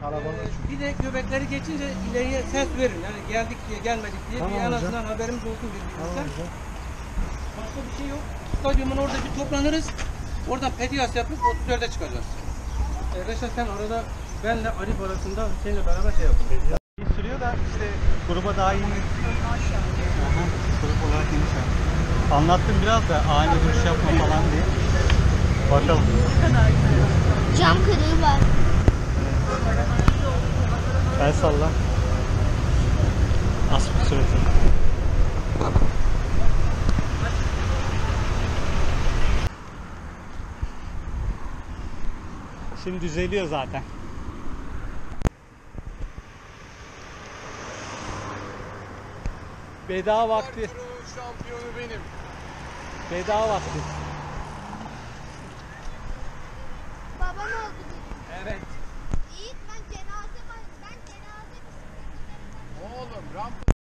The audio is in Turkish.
Kalabalık çünkü. Bir de göbekleri geçince ileriye ses verin. Yani geldik diye gelmedik diye Tamam bir en hocam. azından haberimiz olsun Tamam birbirimizden. hocam. Başka bir şey yok. Stadyumun orada bir toplanırız. Oradan pediyas yapıp 34'e çıkacağız. Arkadaşlar sen orada benle Arif arasında Hüseyin'le beraber şey yapın. Sürüyor da işte gruba daha yeni. Grup olarak yeni. Anlattım biraz da ani duruş yapma falan diye. Bakalım. Cam kırığı var. El salla. Asma suratını. Şimdi düzeliyor zaten. Bedava vakti. Şampiyonu benim. Bedava vakti. Babam oldu.